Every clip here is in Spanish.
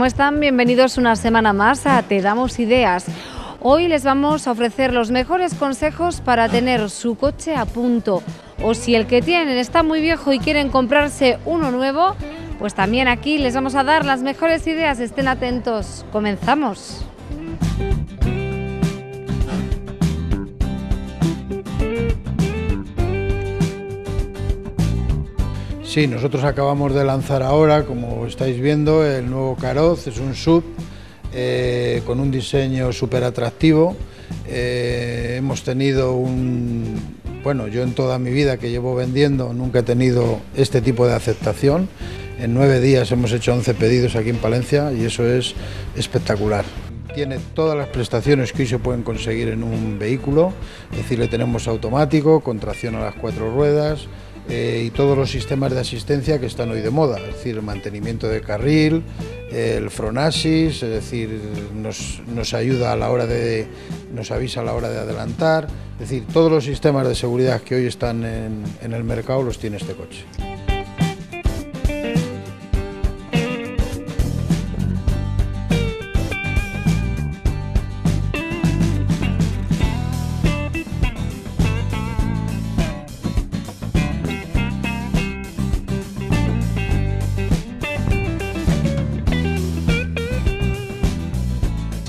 ¿cómo están? Bienvenidos una semana más a Te Damos Ideas. Hoy les vamos a ofrecer los mejores consejos para tener su coche a punto. O si el que tienen está muy viejo y quieren comprarse uno nuevo, pues también aquí les vamos a dar las mejores ideas. Estén atentos. Comenzamos. Sí, nosotros acabamos de lanzar ahora, como estáis viendo, el nuevo Caroz, es un sub eh, con un diseño súper atractivo. Eh, hemos tenido un, bueno, yo en toda mi vida que llevo vendiendo nunca he tenido este tipo de aceptación. En nueve días hemos hecho 11 pedidos aquí en Palencia y eso es espectacular tiene todas las prestaciones que hoy se pueden conseguir en un vehículo, es decir, le tenemos automático, con tracción a las cuatro ruedas, eh, y todos los sistemas de asistencia que están hoy de moda, es decir, el mantenimiento de carril, el Fronasis, es decir, nos, ayuda a la hora de, nos avisa a la hora de adelantar, es decir, todos los sistemas de seguridad que hoy están en el mercado los tiene este coche.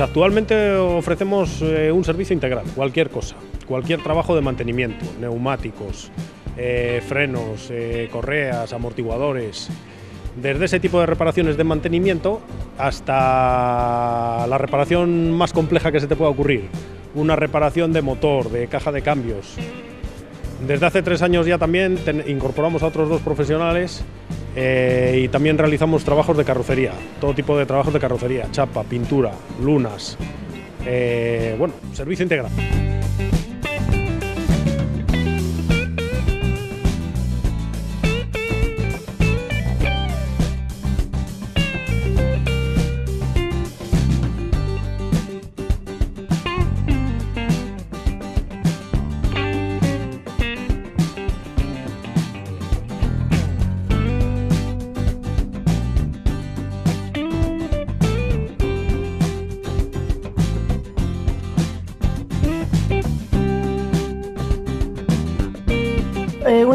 Actualmente ofrecemos eh, un servicio integral, cualquier cosa, cualquier trabajo de mantenimiento, neumáticos, eh, frenos, eh, correas, amortiguadores, desde ese tipo de reparaciones de mantenimiento hasta la reparación más compleja que se te pueda ocurrir, una reparación de motor, de caja de cambios. Desde hace tres años ya también incorporamos a otros dos profesionales eh, y también realizamos trabajos de carrocería, todo tipo de trabajos de carrocería, chapa, pintura, lunas, eh, bueno, servicio integral.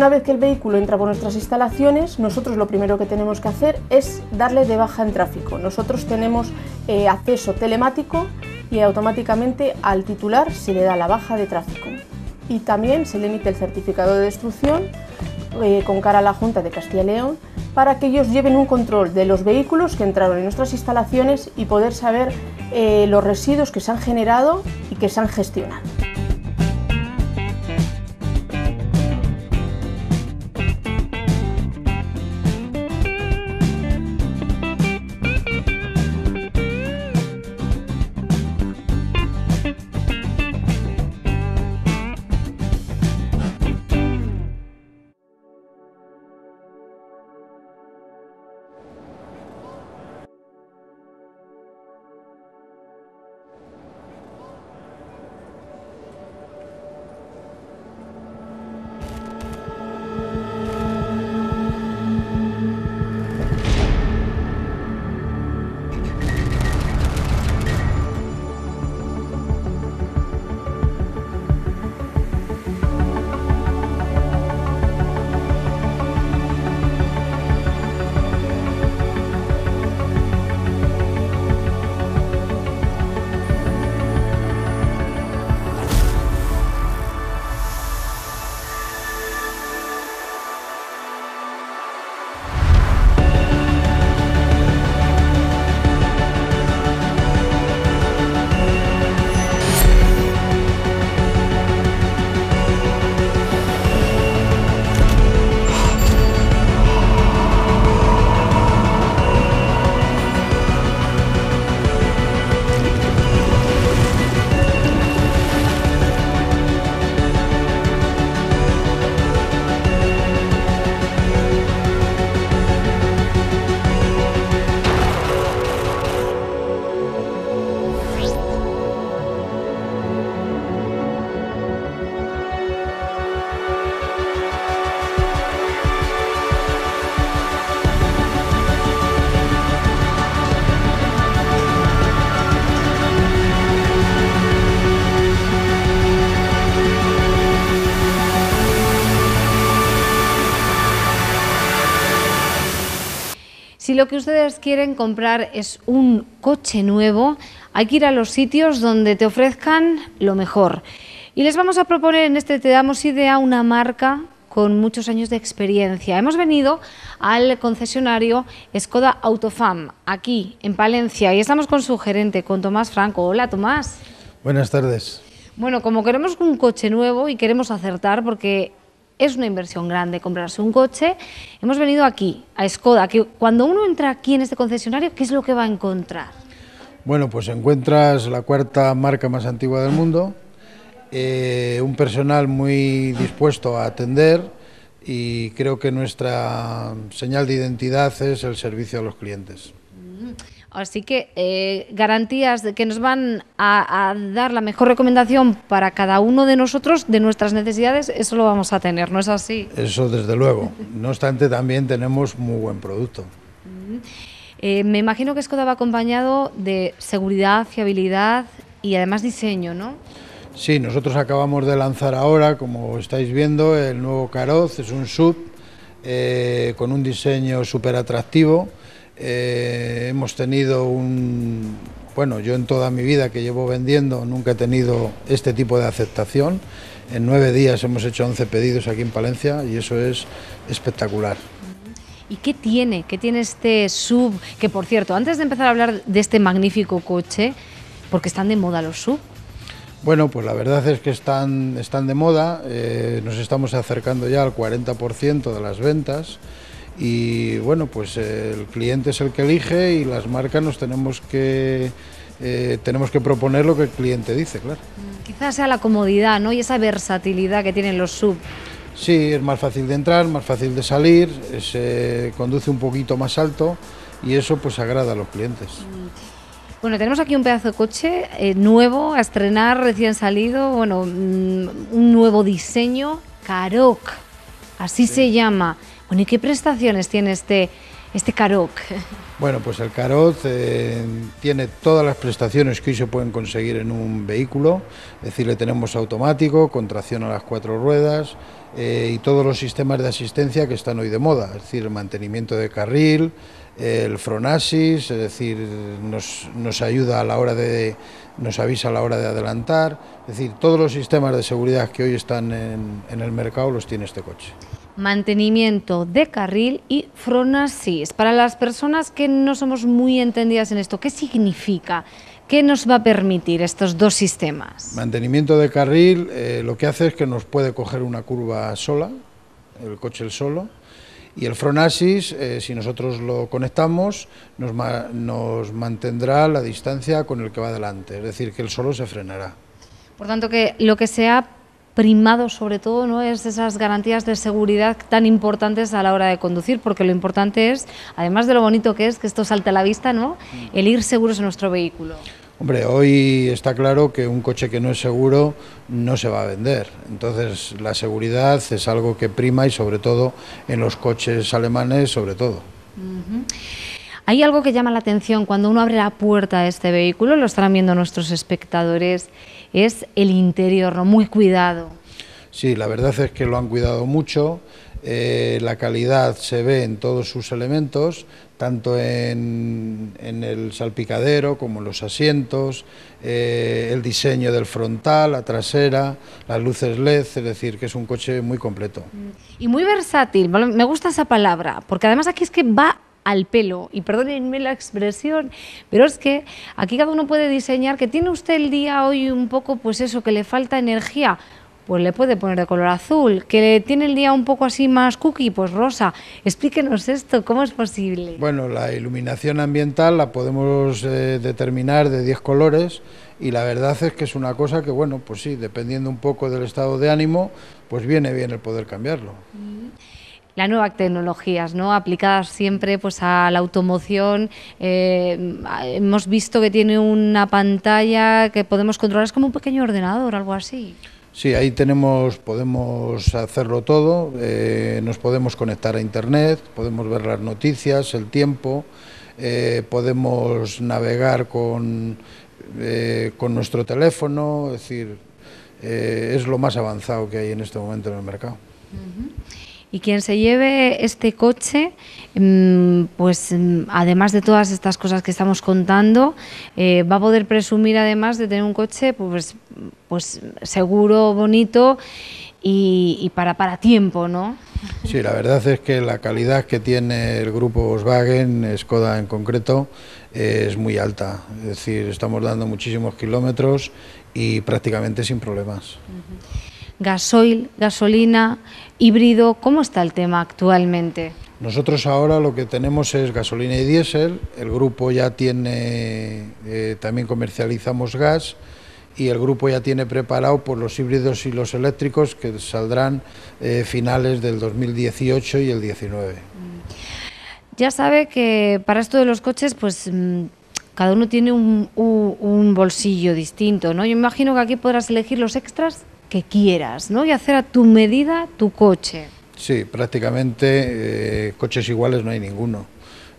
Una vez que el vehículo entra por nuestras instalaciones, nosotros lo primero que tenemos que hacer es darle de baja en tráfico. Nosotros tenemos eh, acceso telemático y automáticamente al titular se le da la baja de tráfico. Y también se le emite el certificado de destrucción eh, con cara a la Junta de Castilla y León para que ellos lleven un control de los vehículos que entraron en nuestras instalaciones y poder saber los residuos que se han generado y que se han gestionado. Lo que ustedes quieren comprar es un coche nuevo, hay que ir a los sitios donde te ofrezcan lo mejor. Y les vamos a proponer en este Te damos idea una marca con muchos años de experiencia. Hemos venido al concesionario Skoda Autofam, aquí en Palencia, y estamos con su gerente, con Tomás Franco. Hola, Tomás. Buenas tardes. Bueno, como queremos un coche nuevo y queremos acertar, porque es una inversión grande comprarse un coche, hemos venido aquí, a Skoda, que cuando uno entra aquí en este concesionario, ¿qué es lo que va a encontrar? Bueno, pues encuentras la cuarta marca más antigua del mundo, eh, un personal muy dispuesto a atender y creo que nuestra señal de identidad es el servicio a los clientes. Así que eh, garantías de que nos van a, dar la mejor recomendación para cada uno de nosotros, de nuestras necesidades, eso lo vamos a tener, ¿no es así? Eso desde luego. No obstante, también tenemos muy buen producto. Mm. Eh, me imagino que Skoda va acompañado de seguridad, fiabilidad y además diseño, ¿no? Sí, nosotros acabamos de lanzar ahora, como estáis viendo, el nuevo Caroz, es un sub eh, con un diseño súper atractivo. Eh, hemos tenido un, bueno, yo en toda mi vida que llevo vendiendo nunca he tenido este tipo de aceptación. En nueve días hemos hecho 11 pedidos aquí en Palencia y eso es espectacular. ¿Y qué tiene? ¿Qué tiene este sub? Que por cierto, antes de empezar a hablar de este magnífico coche, porque están de moda los sub, bueno, pues la verdad es que están, están de moda, eh, nos estamos acercando ya al 40% de las ventas y bueno, pues el cliente es el que elige y las marcas nos tenemos que, eh, tenemos que proponer lo que el cliente dice, claro. Mm, quizás sea la comodidad ¿no? y esa versatilidad que tienen los sub. Sí, es más fácil de entrar, más fácil de salir, se conduce un poquito más alto y eso pues agrada a los clientes. Mm. Bueno, tenemos aquí un pedazo de coche eh, nuevo a estrenar, recién salido, bueno, mm, un nuevo diseño, Karoq, así se llama. Bueno, ¿y qué prestaciones tiene este, este? Bueno, pues el Karoq eh, tiene todas las prestaciones que hoy se pueden conseguir en un vehículo, es decir, le tenemos automático, con tracción a las cuatro ruedas eh, y todos los sistemas de asistencia que están hoy de moda, es decir, el mantenimiento de carril, el Fronasis, es decir, nos, ayuda a la hora de, nos avisa a la hora de adelantar, es decir, todos los sistemas de seguridad que hoy están en el mercado los tiene este coche. Mantenimiento de carril y Fronasis. Para las personas que no somos muy entendidas en esto, ¿qué significa? ¿Qué nos va a permitir estos dos sistemas? Mantenimiento de carril eh, lo que hace es que nos puede coger una curva sola, el coche el solo, y el Fronasis, eh, si nosotros lo conectamos, nos, nos mantendrá la distancia con el que va adelante, es decir, que él solo se frenará. Por tanto, que lo que se ha primado sobre todo no es esas garantías de seguridad tan importantes a la hora de conducir, porque lo importante es, además de lo bonito que es, que esto salte a la vista, ¿no? Mm. el ir seguros en nuestro vehículo. Hombre, hoy está claro que un coche que no es seguro no se va a vender. Entonces, la seguridad es algo que prima y sobre todo en los coches alemanes, sobre todo. Hay algo que llama la atención cuando uno abre la puerta de este vehículo, lo estarán viendo nuestros espectadores, es el interior, muy cuidado. Sí, la verdad es que lo han cuidado mucho. Eh, la calidad se ve en todos sus elementos, tanto en, el salpicadero como en los asientos, eh, el diseño del frontal, la trasera, las luces LED, es decir, que es un coche muy completo. Y muy versátil, me gusta esa palabra, porque además aquí es que va al pelo, y perdónenme la expresión, pero es que aquí cada uno puede diseñar que tiene usted el día hoy un poco, pues eso, que le falta energía, pues le puede poner de color azul. Que tiene el día un poco así más cookie, pues rosa. Explíquenos esto, ¿cómo es posible? Bueno, la iluminación ambiental la podemos eh, determinar de 10 colores y la verdad es que es una cosa que, bueno, pues sí, dependiendo un poco del estado de ánimo, pues viene bien el poder cambiarlo. Las nuevas tecnologías, ¿no? aplicadas siempre pues, a la automoción. Eh, hemos visto que tiene una pantalla que podemos controlar, es como un pequeño ordenador, algo así. Sí, ahí tenemos, podemos hacerlo todo, eh, nos podemos conectar a internet, podemos ver las noticias, el tiempo, eh, podemos navegar con, eh, con nuestro teléfono, es decir, es lo más avanzado que hay en este momento en el mercado. Y quien se lleve este coche, mm, pues mm, además de todas estas cosas que estamos contando, eh, va a poder presumir además de tener un coche pues, pues seguro, bonito y, para, para tiempo, ¿no? Sí, la verdad es que la calidad que tiene el grupo Volkswagen, Skoda en concreto, es muy alta. Es decir, estamos dando muchísimos kilómetros y prácticamente sin problemas. Gasoil, gasolina, híbrido, ¿cómo está el tema actualmente? Nosotros ahora lo que tenemos es gasolina y diésel, el grupo ya tiene, eh, también comercializamos gas y el grupo ya tiene preparado por los híbridos y los eléctricos que saldrán eh, finales del 2018 y el 19. Ya sabe que para esto de los coches, pues mm, cada uno tiene un, un, bolsillo distinto, ¿no? Yo imagino que aquí podrás elegir los extras que quieras, ¿no? Y hacer a tu medida tu coche. Sí, prácticamente eh, coches iguales no hay ninguno.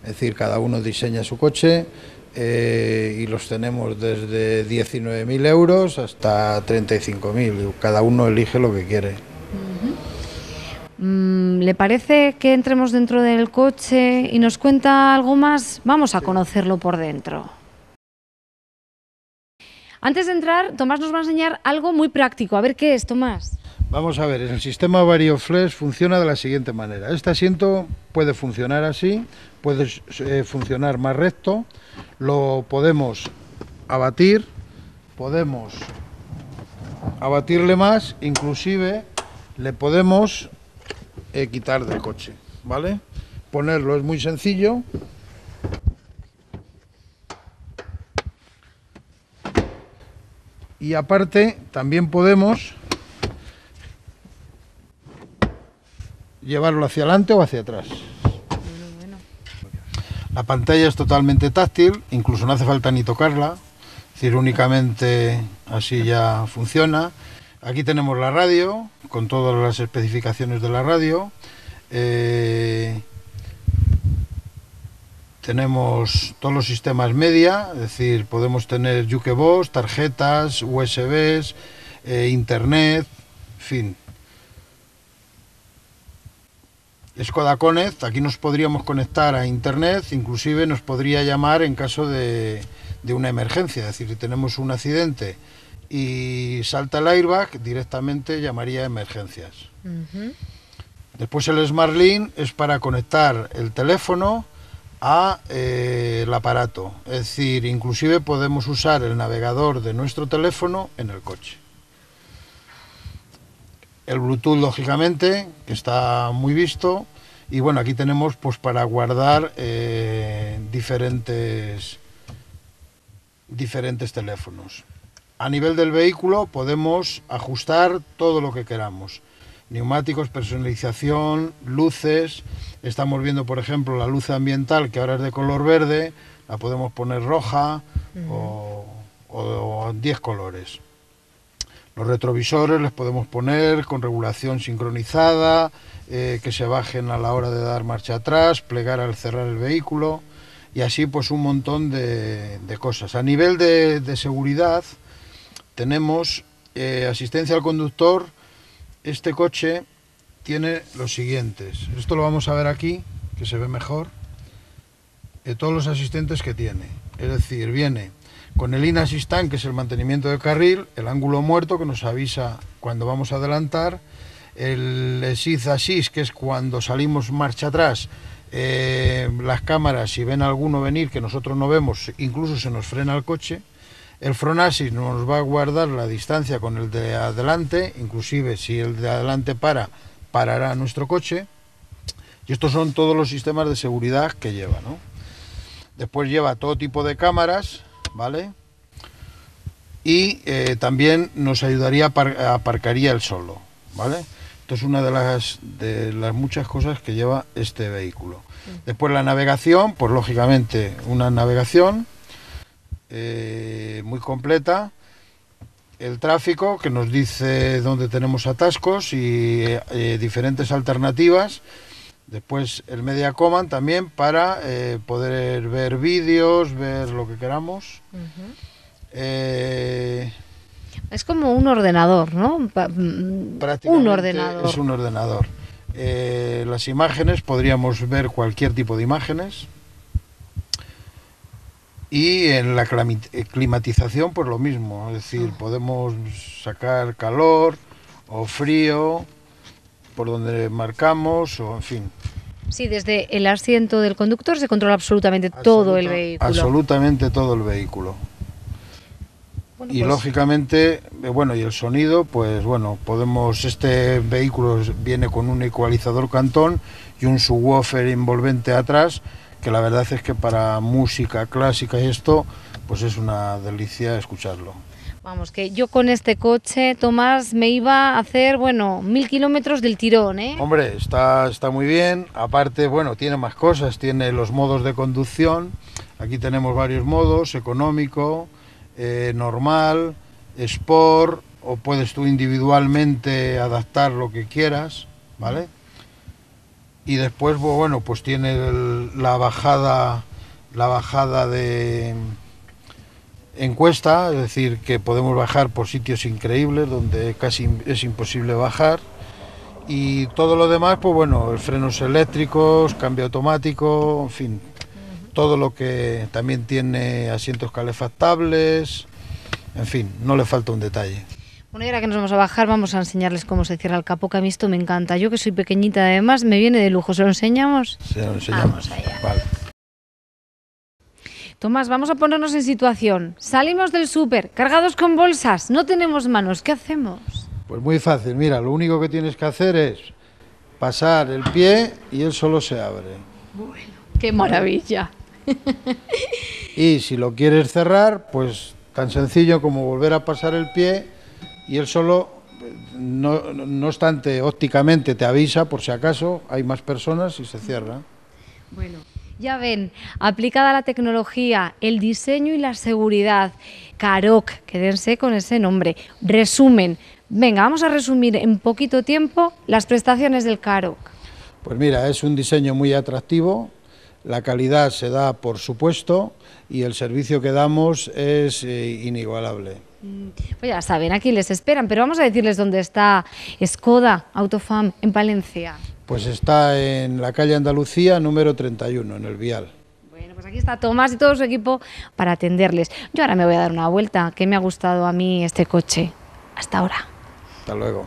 Es decir, cada uno diseña su coche eh, y los tenemos desde 19.000 euros hasta 35.000. Cada uno elige lo que quiere. Mm, ¿Le parece que entremos dentro del coche y nos cuenta algo más? Vamos a conocerlo por dentro. Antes de entrar, Tomás nos va a enseñar algo muy práctico. A ver qué es, Tomás. Vamos a ver, el sistema VarioFlex funciona de la siguiente manera. Este asiento puede funcionar así, puede eh, funcionar más recto, lo podemos abatir, podemos abatirle más, inclusive le podemos eh, quitar del coche, ¿vale? Ponerlo es muy sencillo. Y aparte también podemos llevarlo hacia adelante o hacia atrás. La pantalla es totalmente táctil, incluso no hace falta ni tocarla, es decir, únicamente así ya funciona. Aquí tenemos la radio, con todas las especificaciones de la radio. Eh, tenemos todos los sistemas media, es decir, podemos tener Jukebox, tarjetas, USBs, eh, internet, en fin. Skoda Connect, aquí nos podríamos conectar a internet, inclusive nos podría llamar en caso de, de una emergencia, es decir, si tenemos un accidente y salta el airbag, directamente llamaría a emergencias. Después el Smart Link es para conectar el teléfono a eh, el aparato, es decir, inclusive podemos usar el navegador de nuestro teléfono en el coche. El Bluetooth, lógicamente, que está muy visto. Y bueno, aquí tenemos pues para guardar eh, diferentes, diferentes teléfonos. A nivel del vehículo podemos ajustar todo lo que queramos. Neumáticos, personalización, luces. Estamos viendo, por ejemplo, la luz ambiental que ahora es de color verde. La podemos poner roja o, o 10 colores. Los retrovisores les podemos poner con regulación sincronizada, eh, que se bajen a la hora de dar marcha atrás, plegar al cerrar el vehículo y así pues un montón de, cosas. A nivel de seguridad, tenemos eh, asistencia al conductor. Este coche tiene los siguientes. Esto lo vamos a ver aquí, que se ve mejor. De todos los asistentes que tiene. Es decir, viene con el In Assistant, que es el mantenimiento del carril, el ángulo muerto, que nos avisa cuando vamos a adelantar, el SID Assist, que es cuando salimos marcha atrás, eh, las cámaras, si ven alguno venir que nosotros no vemos, incluso se nos frena el coche, el Fronasis nos va a guardar la distancia con el de adelante, inclusive si el de adelante para, parará nuestro coche. Y estos son todos los sistemas de seguridad que lleva, ¿no? Después lleva todo tipo de cámaras, ¿vale? Y eh, también nos ayudaría a aparcaría el solo, ¿vale? Esto es una de las, de las muchas cosas que lleva este vehículo. Después la navegación, pues lógicamente una navegación eh, muy completa. El tráfico que nos dice dónde tenemos atascos y eh, diferentes alternativas. Después el Media Command también para eh, poder ver vídeos, ver lo que queramos. es como un ordenador, ¿no? Mm, un ordenador. Es un ordenador. Eh, las imágenes, podríamos ver cualquier tipo de imágenes. Y en la eh, climatización, pues lo mismo, es decir, podemos sacar calor o frío por donde marcamos, o en fin. Sí, desde el asiento del conductor se controla absolutamente todo el vehículo. Absolutamente todo el vehículo y pues- lógicamente, eh, bueno, y el sonido, pues bueno, podemos, este vehículo viene con un ecualizador cantón y un subwoofer envolvente atrás, que la verdad es que para música clásica y esto, pues es una delicia escucharlo. Vamos, que yo con este coche, Tomás, me iba a hacer, bueno, mil kilómetros del tirón, ¿eh? Hombre, está, está muy bien. Aparte, bueno, tiene más cosas. Tiene los modos de conducción. Aquí tenemos varios modos, económico, eh, normal, sport, o puedes tú individualmente adaptar lo que quieras, ¿vale? Y después, bueno, pues tiene la bajada, la bajada de encuesta, es decir, que podemos bajar por sitios increíbles donde casi es imposible bajar. Y todo lo demás, pues bueno, frenos eléctricos, cambio automático, en fin, todo lo que también tiene asientos calefactables, en fin, no le falta un detalle. Bueno, y ahora que nos vamos a bajar, vamos a enseñarles cómo se cierra el capó, que a mí esto me encanta. Yo que soy pequeñita, además, me viene de lujo. ¿Se lo enseñamos? Se lo enseñamos. Vamos allá. Vale. Tomás, vamos a ponernos en situación. Salimos del súper, cargados con bolsas, no tenemos manos, ¿qué hacemos? Pues muy fácil, mira, lo único que tienes que hacer es pasar el pie y él solo se abre. Bueno, qué maravilla. y si lo quieres cerrar, pues tan sencillo como volver a pasar el pie y él solo, no, no obstante, ópticamente te avisa por si acaso hay más personas y se cierra. Bueno. Ya ven, aplicada la tecnología, el diseño y la seguridad. Caroc, quédense con ese nombre. Resumen, venga, vamos a resumir en poquito tiempo las prestaciones del Caroc. Pues mira, es un diseño muy atractivo, la calidad se da por supuesto y el servicio que damos es eh, inigualable. Mm, pues ya saben, aquí les esperan, pero vamos a decirles dónde está Skoda Autofam en Palencia. Pues está en la calle Andalucía número 31, en el Vial. Bueno, pues aquí está Tomás y todo su equipo para atenderles. Yo ahora me voy a dar una vuelta, que me ha gustado a mí este coche. Hasta ahora. Hasta luego.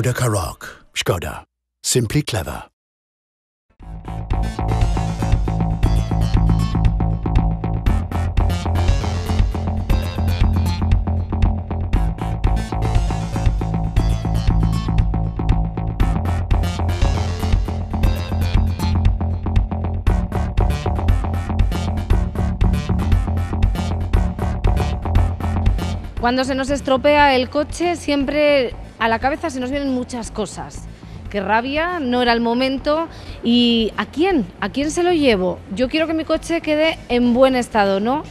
Skoda Karoq. Skoda. Simply clever. Cuando se nos estropea el coche, siempre a la cabeza se nos vienen muchas cosas. Qué rabia, no era el momento. ¿Y a quién? ¿A quién se lo llevo? Yo quiero que mi coche quede en buen estado, ¿no?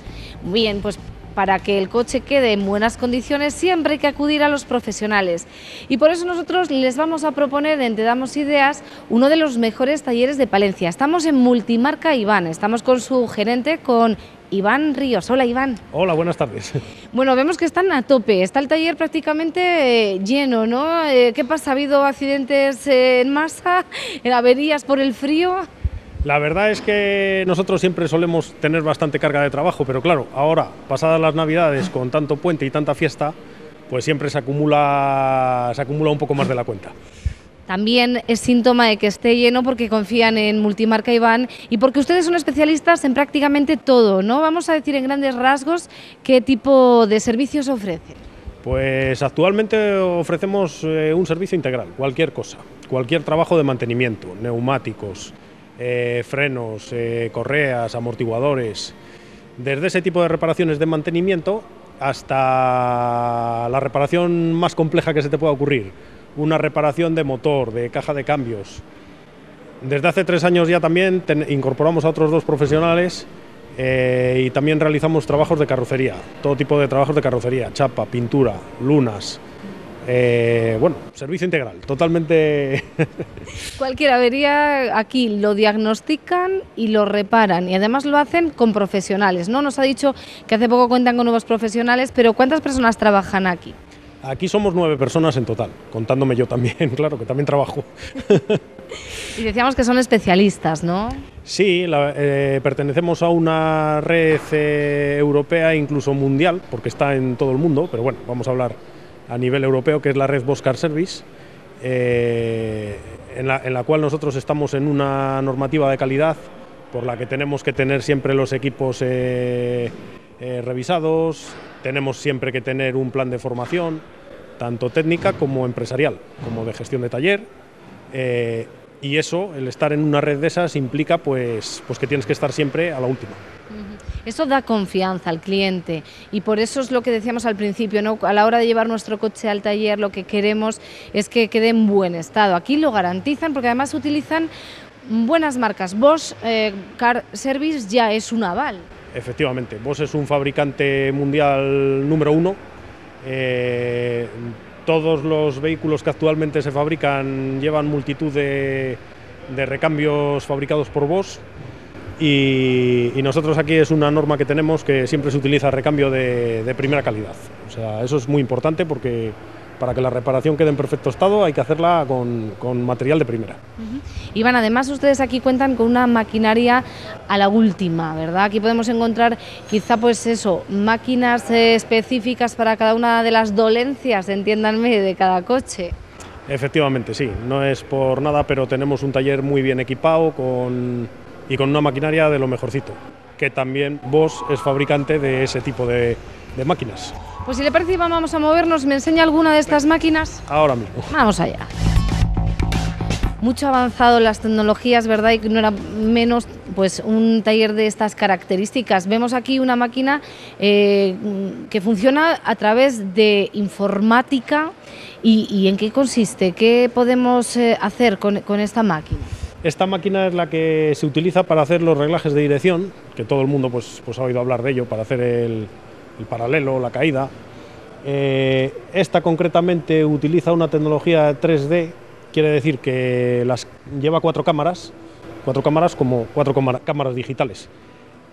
Bien, pues para que el coche quede en buenas condiciones siempre hay que acudir a los profesionales. Y por eso nosotros les vamos a proponer en Te Damos Ideas uno de los mejores talleres de Palencia. Estamos en Multimarca Iván, estamos con su gerente, con Iván Ríos. Hola Iván. Hola, buenas tardes. Bueno, vemos que están a tope, está el taller prácticamente eh, lleno, ¿no? Eh, ¿Qué pasa? ¿Ha habido accidentes eh, en masa, averías por el frío? La verdad es que nosotros siempre solemos tener bastante carga de trabajo, pero claro, ahora, pasadas las Navidades, con tanto puente y tanta fiesta, pues siempre se acumula, se acumula un poco más de la cuenta. También es síntoma de que esté lleno porque confían en Multimarca Iván y porque ustedes son especialistas en prácticamente todo, ¿no? Vamos a decir en grandes rasgos qué tipo de servicios ofrecen. Pues actualmente ofrecemos eh, un servicio integral, cualquier cosa, cualquier trabajo de mantenimiento, neumáticos, eh, frenos, eh, correas, amortiguadores, desde ese tipo de reparaciones de mantenimiento hasta la reparación más compleja que se te pueda ocurrir, una reparación de motor, de caja de cambios. Desde hace tres años ya también incorporamos a otros dos profesionales eh, y también realizamos trabajos de carrocería, todo tipo de trabajos de carrocería, chapa, pintura, lunas, eh, bueno, servicio integral, totalmente. Cualquier avería aquí lo diagnostican y lo reparan y además lo hacen con profesionales. ¿no? Nos ha dicho que hace poco cuentan con nuevos profesionales, pero ¿cuántas personas trabajan aquí? Aquí somos nueve personas en total, contándome yo también, claro, que también trabajo. y decíamos que son especialistas, ¿no? Sí, eh, pertenecemos a una red eh, europea, incluso mundial, porque está en todo el mundo, pero bueno, vamos a hablar a nivel europeo, que es la red Boscar Service, eh, en, la, cual nosotros estamos en una normativa de calidad por la que tenemos que tener siempre los equipos eh, eh, revisados, tenemos siempre que tener un plan de formación, tanto técnica como empresarial, como de gestión de taller. y eso, el estar en una red de esas, implica pues, pues que tienes que estar siempre a la última. Eso da confianza al cliente y por eso es lo que decíamos al principio, ¿no? a la hora de llevar nuestro coche al taller lo que queremos es que quede en buen estado. Aquí lo garantizan porque además utilizan buenas marcas. Bosch eh, Car Service ya es un aval. Efectivamente, Bosch es un fabricante mundial número uno. Eh, todos los vehículos que actualmente se fabrican llevan multitud de, de recambios fabricados por Bosch y, nosotros aquí es una norma que tenemos que siempre se utiliza recambio de, primera calidad. O sea, eso es muy importante porque para que la reparación quede en perfecto estado hay que hacerla con, material de primera. Iván, además ustedes aquí cuentan con una maquinaria a la última, ¿verdad? Aquí podemos encontrar quizá pues eso, máquinas eh, específicas para cada una de las dolencias, entiéndanme, de cada coche. Efectivamente, sí, no es por nada, pero tenemos un taller muy bien equipado con y con una maquinaria de lo mejorcito, que también Bosch es fabricante de ese tipo de, máquinas. Pues si le parece, vamos a movernos. ¿Me enseña alguna de estas máquinas? Ahora mismo. Vamos allá. Mucho avanzado las tecnologías, ¿verdad? Y no era menos pues un taller de estas características. Vemos aquí una máquina eh, que funciona a través de informática. ¿Y, en qué consiste? ¿Qué podemos eh, hacer con esta máquina? Esta máquina es la que se utiliza para hacer los reglajes de dirección, que todo el mundo pues, pues ha oído hablar de ello, para hacer el, paralelo, la caída. Eh, esta concretamente utiliza una tecnología 3D, quiere decir que las, lleva cuatro cámaras, cuatro cámaras como cuatro cámaras digitales,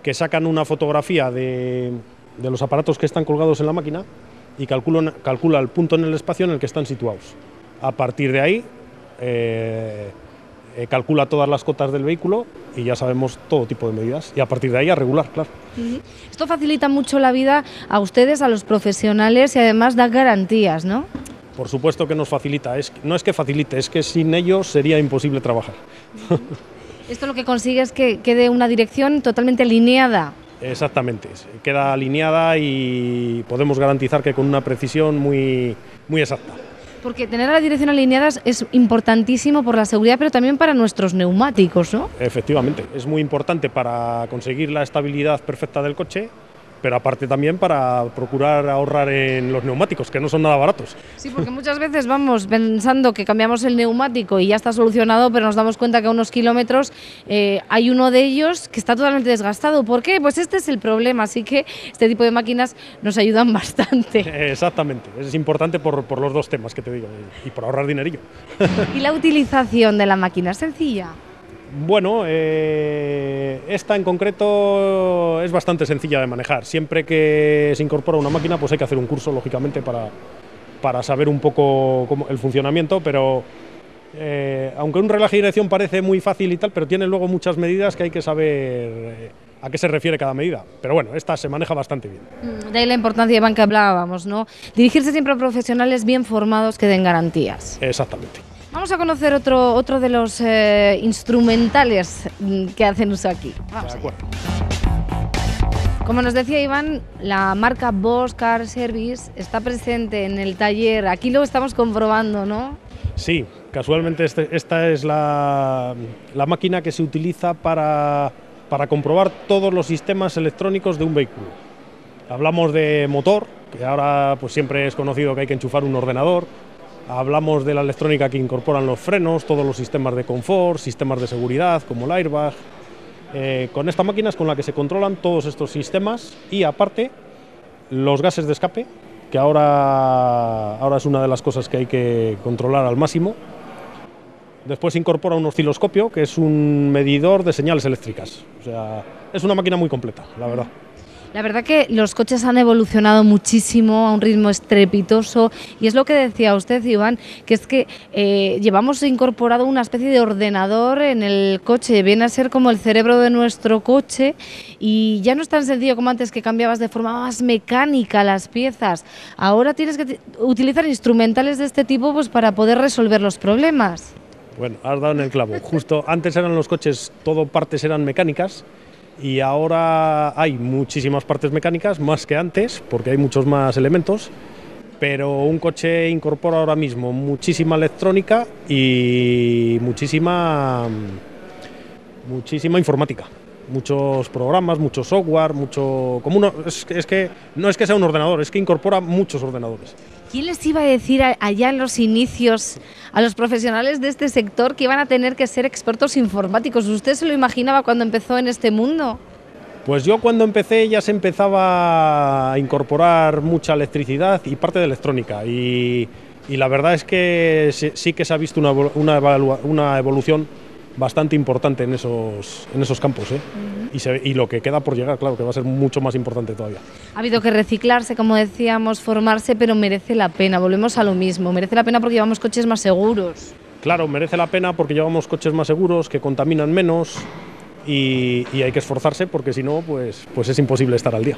que sacan una fotografía de, los aparatos que están colgados en la máquina y calcula, calcula el punto en el espacio en el que están situados. A partir de ahí, eh, eh, calcula todas las cotas del vehículo y ya sabemos todo tipo de medidas. Y a partir de ahí a regular, claro. Esto facilita mucho la vida a ustedes, a los profesionales y además da garantías, ¿no? Por supuesto que nos facilita. Es, no es que facilite, es que sin ellos sería imposible trabajar. Esto lo que consigue es que quede una dirección totalmente alineada. Exactamente, queda alineada y podemos garantizar que con una precisión muy, muy exacta. Porque tener la dirección alineada es importantísimo por la seguridad, pero también para nuestros neumáticos, ¿no? Efectivamente, es muy importante para conseguir la estabilidad perfecta del coche pero aparte también para procurar ahorrar en los neumáticos, que no son nada baratos. Sí, porque muchas veces vamos pensando que cambiamos el neumático y ya está solucionado, pero nos damos cuenta que a unos kilómetros eh, hay uno de ellos que está totalmente desgastado. ¿Por qué? Pues este es el problema, así que este tipo de máquinas nos ayudan bastante. Exactamente, es importante por, por los dos temas que te digo y por ahorrar dinerillo. ¿Y la utilización de la máquina es sencilla? Bueno, eh, esta en concreto es bastante sencilla de manejar. Siempre que se incorpora una máquina, pues hay que hacer un curso, lógicamente, para, para saber un poco cómo, el funcionamiento, pero eh, aunque un relaje de dirección parece muy fácil y tal, pero tiene luego muchas medidas que hay que saber eh, a qué se refiere cada medida. Pero bueno, esta se maneja bastante bien. Mm, de ahí la importancia, Iván, que hablábamos, ¿no? Dirigirse siempre a profesionales bien formados que den garantías. Exactamente. Vamos a conocer otro, otro de los eh, instrumentales mm, que hacen uso aquí. Como nos decía Iván, la marca Bosch Car Service está presente en el taller. Aquí lo estamos comprobando, ¿no? Sí, casualmente este, esta es la, la, máquina que se utiliza para para comprobar todos los sistemas electrónicos de un vehículo. Hablamos de motor, que ahora pues siempre es conocido que hay que enchufar un ordenador. Hablamos de la electrónica que incorporan los frenos, todos los sistemas de confort, sistemas de seguridad como el airbag. Eh, con esta máquina es con la que se controlan todos estos sistemas y aparte los gases de escape, que ahora, ahora es una de las cosas que hay que controlar al máximo. Después incorpora un osciloscopio, que es un medidor de señales eléctricas. O sea, es una máquina muy completa, la verdad. La verdad que los coches han evolucionado muchísimo a un ritmo estrepitoso y es lo que decía usted, Iván, que es que eh, llevamos incorporado una especie de ordenador en el coche, viene a ser como el cerebro de nuestro coche y ya no es tan sencillo como antes que cambiabas de forma más mecánica las piezas. Ahora tienes que utilizar instrumentales de este tipo pues, para poder resolver los problemas. Bueno, has dado en el clavo. Justo antes eran los coches, todo partes eran mecánicas y ahora hay muchísimas partes mecánicas, más que antes, porque hay muchos más elementos, pero un coche incorpora ahora mismo muchísima electrónica y muchísima, muchísima informática. Muchos programas, mucho software, mucho. Como uno, es, que no es que sea un ordenador, es que incorpora muchos ordenadores. ¿Quién les iba a decir allá en los inicios a los profesionales de este sector que iban a tener que ser expertos informáticos? ¿Usted se lo imaginaba cuando empezó en este mundo? Pues yo cuando empecé ya se empezaba a incorporar mucha electricidad y parte de electrónica y, la verdad es que sí, que se ha visto una evolución bastante importante en esos, en esos campos. ¿eh? y, y, lo que queda por llegar, claro, que va a ser mucho más importante todavía. Ha habido que reciclarse, como decíamos, formarse, pero merece la pena. Volvemos a lo mismo. Merece la pena porque llevamos coches más seguros. Claro, merece la pena porque llevamos coches más seguros, que contaminan menos y, y hay que esforzarse porque si no, pues, pues es imposible estar al día.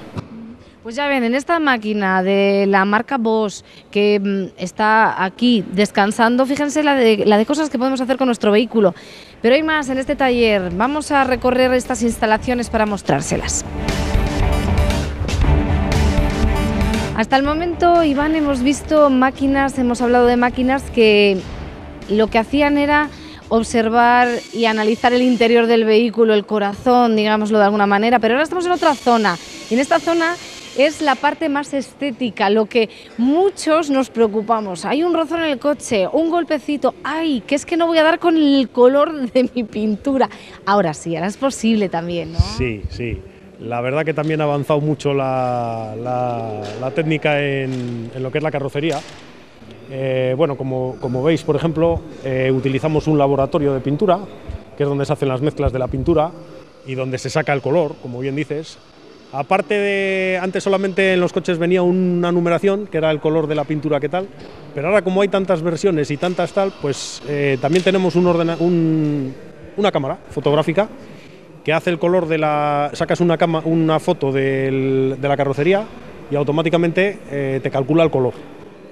Pues ya ven, en esta máquina de la marca Bosch que mm, está aquí descansando, fíjense la de, la de cosas que podemos hacer con nuestro vehículo. Pero hay más en este taller. Vamos a recorrer estas instalaciones para mostrárselas. Hasta el momento, Iván, hemos visto máquinas, hemos hablado de máquinas que lo que hacían era observar y analizar el interior del vehículo, el corazón, digámoslo de alguna manera, pero ahora estamos en otra zona. Y en esta zona es la parte más estética, lo que muchos nos preocupamos. Hay un rozón en el coche, un golpecito, ay, que es que no voy a dar con el color de mi pintura. Ahora sí, ahora es posible también, ¿no? Sí, sí. La verdad que también ha avanzado mucho la, técnica en, lo que es la carrocería. Eh, bueno, como, como, veis, por ejemplo, eh, utilizamos un laboratorio de pintura, que es donde se hacen las mezclas de la pintura y donde se saca el color, como bien dices. Aparte de, antes solamente en los coches venía una numeración, que era el color de la pintura que tal, pero ahora como hay tantas versiones y tantas tal, pues eh, también tenemos un un, una cámara fotográfica que hace el color de la... sacas una, foto de la carrocería y automáticamente eh, te calcula el color.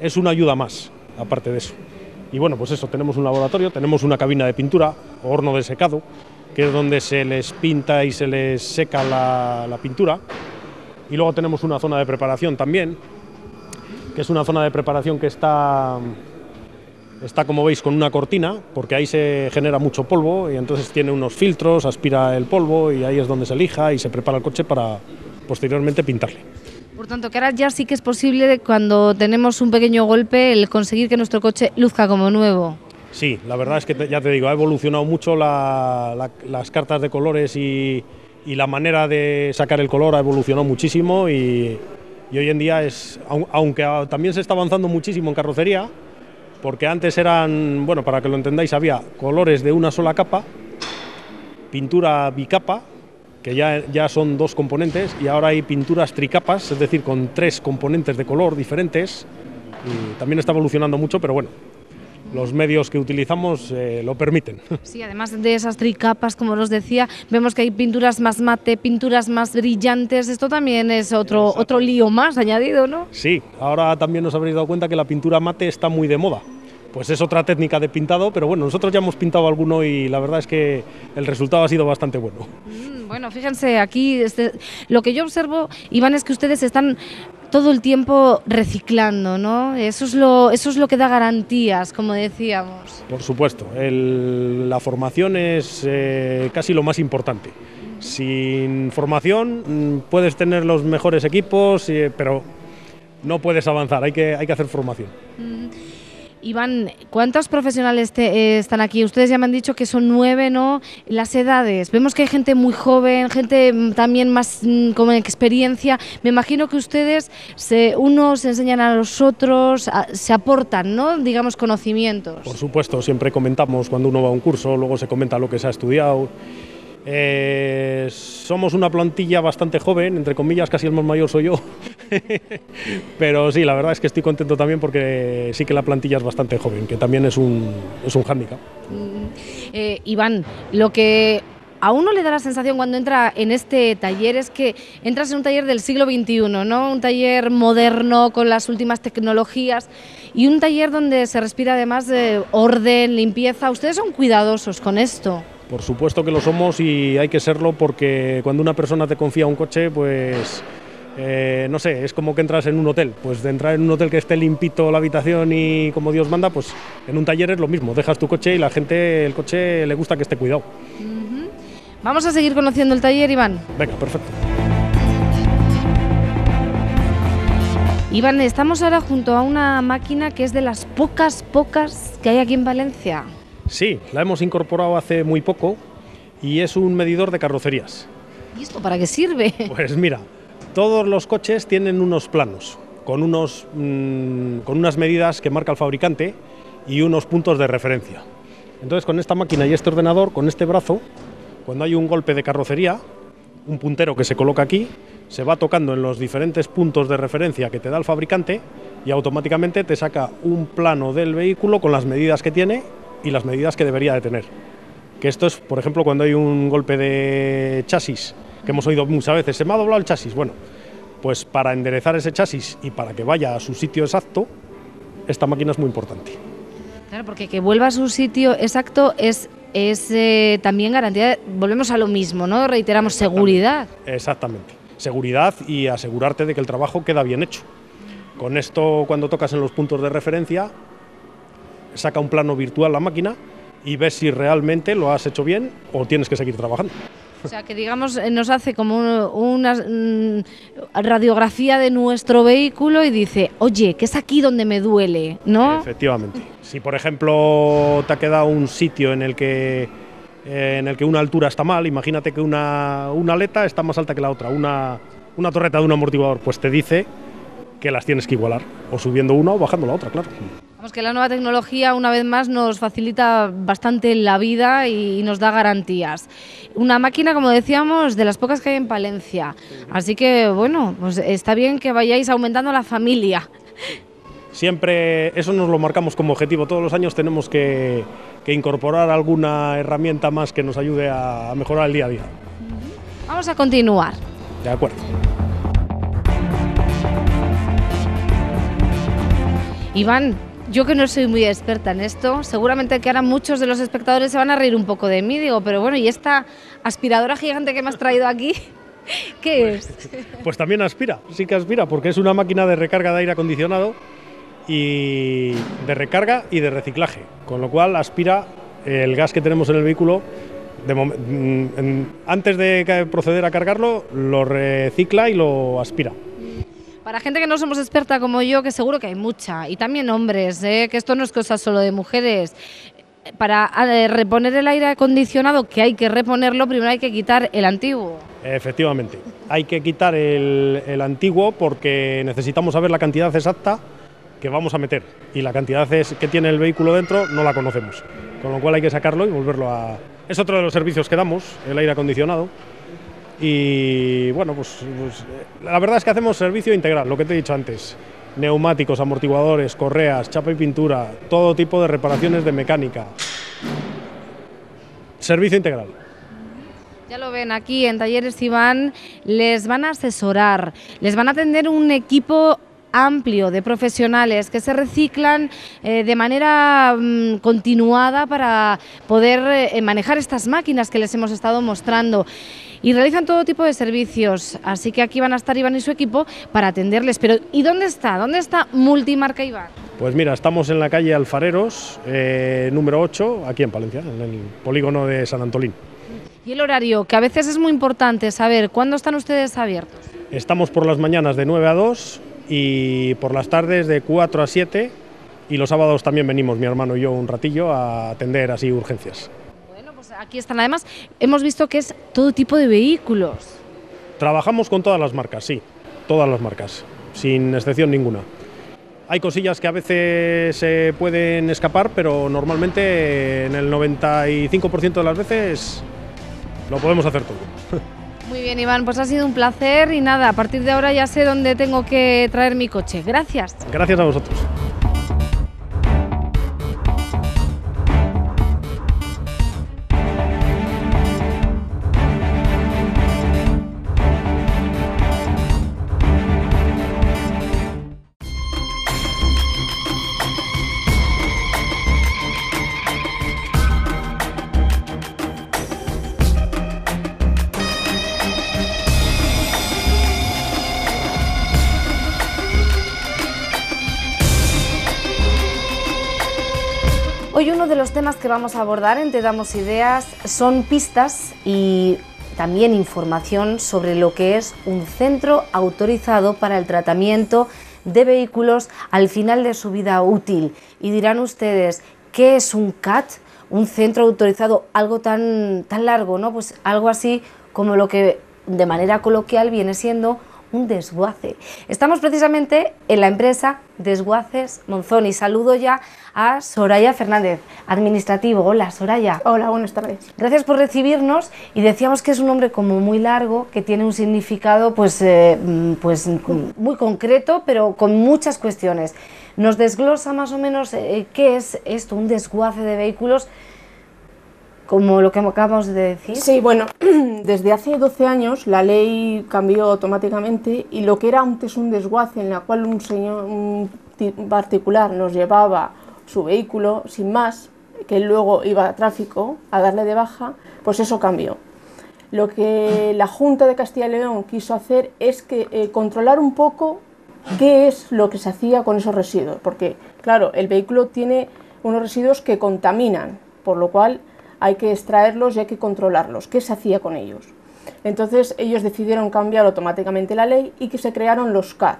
Es una ayuda más, aparte de eso. Y bueno, pues eso, tenemos un laboratorio, tenemos una cabina de pintura, horno de secado, que es donde se les pinta y se les seca la, pintura. Y luego tenemos una zona de preparación también, que es una zona de preparación que está, está, como veis, con una cortina, porque ahí se genera mucho polvo y entonces tiene unos filtros, aspira el polvo y ahí es donde se lija y se prepara el coche para posteriormente pintarle. Por tanto, que ahora ya sí que es posible cuando tenemos un pequeño golpe el conseguir que nuestro coche luzca como nuevo. Sí, la verdad es que ya te digo, ha evolucionado mucho las cartas de colores y, la manera de sacar el color ha evolucionado muchísimo y, hoy en día es, aunque también se está avanzando muchísimo en carrocería, porque antes eran, bueno, para que lo entendáis, había colores de una sola capa, pintura bicapa, que ya, ya son dos componentes, y ahora hay pinturas tricapas, es decir, con tres componentes de color diferentes, y también está evolucionando mucho, pero bueno, los medios que utilizamos eh, lo permiten. Sí, además de esas tricapas, como nos decía, vemos que hay pinturas más mate, pinturas más brillantes. Esto también es otro, otro lío más añadido, ¿no? Sí, ahora también nos habréis dado cuenta que la pintura mate está muy de moda. Pues es otra técnica de pintado, pero bueno, nosotros ya hemos pintado alguno y la verdad es que el resultado ha sido bastante bueno. Mm, bueno, fíjense, aquí este, lo que yo observo, Iván, es que ustedes están todo el tiempo reciclando, ¿no? Eso es lo, eso es lo que da garantías, como decíamos. Por supuesto, la formación es eh, casi lo más importante. Sin formación mm, puedes tener los mejores equipos, eh, pero no puedes avanzar, hay que, hay que hacer formación. Iván, ¿cuántos profesionales te- eh, están aquí? Ustedes ya me han dicho que son nueve, ¿no? Las edades. Vemos que hay gente muy joven, gente mm, también más mm, con experiencia. Me imagino que ustedes, se, unos enseñan a los otros, se aportan, ¿no? Digamos, conocimientos. Por supuesto, siempre comentamos cuando uno va a un curso, luego se comenta lo que se ha estudiado. Eh, somos una plantilla bastante joven, entre comillas, casi el más mayor soy yo. Pero sí, la verdad es que estoy contento también porque sí que la plantilla es bastante joven, que también es un, es un hándicap. Eh, Iván, lo que a uno le da la sensación cuando entra en este taller es que entras en un taller del siglo XXI, ¿no? Un taller moderno con las últimas tecnologías y un taller donde se respira además de orden, limpieza. Ustedes son cuidadosos con esto. Por supuesto que lo somos y hay que serlo porque cuando una persona te confía un coche, pues eh, no sé, es como que entras en un hotel. Pues de entrar en un hotel que esté limpito la habitación y como Dios manda, pues en un taller es lo mismo. Dejas tu coche y la gente, el coche le gusta que esté cuidado. Vamos a seguir conociendo el taller, Iván. Venga, perfecto. Iván, estamos ahora junto a una máquina que es de las pocas, pocas que hay aquí en Valencia. Sí, la hemos incorporado hace muy poco y es un medidor de carrocerías. ¿Y esto para qué sirve? Pues mira, todos los coches tienen unos planos con, unos, mm, con unas medidas que marca el fabricante y unos puntos de referencia. Entonces con esta máquina y este ordenador, con este brazo, cuando hay un golpe de carrocería, un puntero que se coloca aquí, se va tocando en los diferentes puntos de referencia que te da el fabricante y automáticamente te saca un plano del vehículo con las medidas que tiene y las medidas que debería de tener. Que esto es, por ejemplo, cuando hay un golpe de chasis, que hemos oído muchas veces, se me ha doblado el chasis. Bueno, pues para enderezar ese chasis y para que vaya a su sitio exacto, esta máquina es muy importante. Claro, porque que vuelva a su sitio exacto es, es eh, también garantía, de- volvemos a lo mismo, ¿no? Reiteramos seguridad. Exactamente. Seguridad y asegurarte de que el trabajo queda bien hecho. Con esto, cuando tocas en los puntos de referencia, saca un plano virtual la máquina y ves si realmente lo has hecho bien o tienes que seguir trabajando. O sea, que digamos, eh, nos hace como un- una mm, radiografía de nuestro vehículo y dice, oye, que es aquí donde me duele, ¿no? Efectivamente. Si por ejemplo te ha quedado un sitio en el que eh, en el que una altura está mal, imagínate que una, una aleta está más alta que la otra, una, una torreta de un amortiguador, pues te dice que las tienes que igualar, o subiendo una o bajando la otra, claro. Vamos, que la nueva tecnología, una vez más, nos facilita bastante la vida y, nos da garantías. Una máquina, como decíamos, de las pocas que hay en Palencia. Así que, bueno, pues está bien que vayáis aumentando la familia. Siempre eso nos lo marcamos como objetivo. Todos los años tenemos que, que incorporar alguna herramienta más que nos ayude a, a mejorar el día a día. Vamos a continuar. De acuerdo. Iván, yo que no soy muy experta en esto, seguramente que ahora muchos de los espectadores se van a reír un poco de mí, digo, pero bueno, ¿y esta aspiradora gigante que me has traído aquí? ¿Qué es? Pues también aspira, sí que aspira, porque es una máquina de recarga de aire acondicionado y de recarga y de reciclaje, con lo cual aspira el gas que tenemos en el vehículo. de mm, en- antes de proceder a cargarlo, lo recicla y lo aspira. Para gente que no somos experta como yo, que seguro que hay mucha, y también hombres, ¿eh? que esto no es cosa solo de mujeres. Para eh, reponer el aire acondicionado, que hay que reponerlo, primero hay que quitar el antiguo. Efectivamente, hay que quitar el, antiguo porque necesitamos saber la cantidad exacta que vamos a meter y la cantidad que tiene el vehículo dentro no la conocemos, con lo cual hay que sacarlo y volverlo a... Es otro de los servicios que damos, el aire acondicionado. Y bueno, pues, pues, la verdad es que hacemos servicio integral, lo que te he dicho antes. Neumáticos, amortiguadores, correas, chapa y pintura, todo tipo de reparaciones de mecánica. Servicio integral. Ya lo ven aquí en Talleres Iván, les van a asesorar, les van a atender un equipo amplio de profesionales que se reciclan eh, de manera mm, continuada para poder eh, manejar estas máquinas que les hemos estado mostrando. Y realizan todo tipo de servicios, así que aquí van a estar Iván y su equipo para atenderles. Pero ¿y dónde está? ¿Dónde está Multimarca Iván? Pues mira, estamos en la calle Alfareros, eh, número 8, aquí en Palencia, en el polígono de San Antolín. Y el horario, que a veces es muy importante saber cuándo están ustedes abiertos. Estamos por las mañanas de 9 a 2 y por las tardes de 4 a 7 y los sábados también venimos mi hermano y yo un ratillo a atender así urgencias. Bueno, pues aquí están además, hemos visto que es todo tipo de vehículos. Trabajamos con todas las marcas, sí, todas las marcas, sin excepción ninguna. Hay cosillas que a veces se pueden escapar, pero normalmente en el 95% de las veces lo podemos hacer todo. Muy bien, Iván, pues ha sido un placer y nada, a partir de ahora ya sé dónde tengo que traer mi coche. Gracias. Gracias a vosotros. Temas que vamos a abordar en Te Damos Ideas son pistas y también información sobre lo que es un centro autorizado para el tratamiento de vehículos al final de su vida útil. Y dirán ustedes, ¿qué es un CAT? Un centro autorizado, algo tan, tan largo, ¿no? Pues algo así como lo que de manera coloquial viene siendo un desguace. Estamos precisamente en la empresa Desguaces Monzón y saludo ya a Soraya Fernández, administrativo. Hola, Soraya. Hola, buenas tardes. Gracias por recibirnos y decíamos que es un nombre como muy largo, que tiene un significado pues, eh, mm, pues mm, muy concreto, pero con muchas cuestiones. ¿Nos desglosa más o menos eh, qué es esto, un desguace de vehículos? Como lo que acabamos de decir. Sí, bueno, desde hace 12 años la ley cambió automáticamente y lo que era antes un desguace en la cual un señor un particular nos llevaba su vehículo sin más, que luego iba a tráfico a darle de baja, pues eso cambió. Lo que la Junta de Castilla y León quiso hacer es que eh, controlar un poco qué es lo que se hacía con esos residuos, porque claro, el vehículo tiene unos residuos que contaminan, por lo cual hay que extraerlos y hay que controlarlos. ¿Qué se hacía con ellos? Entonces ellos decidieron cambiar automáticamente la ley y que se crearon los CAD,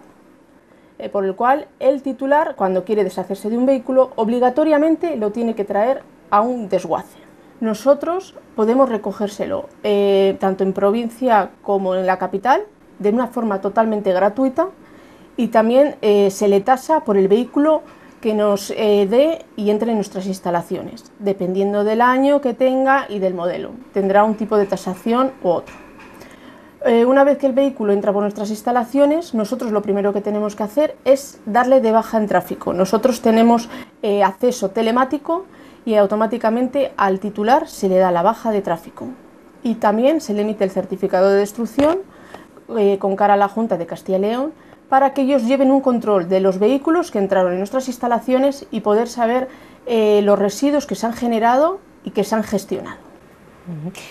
eh, por el cual el titular, cuando quiere deshacerse de un vehículo, obligatoriamente lo tiene que traer a un desguace. Nosotros podemos recogérselo eh, tanto en provincia como en la capital de una forma totalmente gratuita y también eh, se le tasa por el vehículo que nos eh, dé y entre en nuestras instalaciones, dependiendo del año que tenga y del modelo. Tendrá un tipo de tasación u otro. Eh, una vez que el vehículo entra por nuestras instalaciones, nosotros lo primero que tenemos que hacer es darle de baja en tráfico. Nosotros tenemos eh, acceso telemático y automáticamente al titular se le da la baja de tráfico. Y también se le emite el certificado de destrucción con cara a la Junta de Castilla y León para que ellos lleven un control de los vehículos que entraron en nuestras instalaciones y poder saber eh, los residuos que se han generado y que se han gestionado.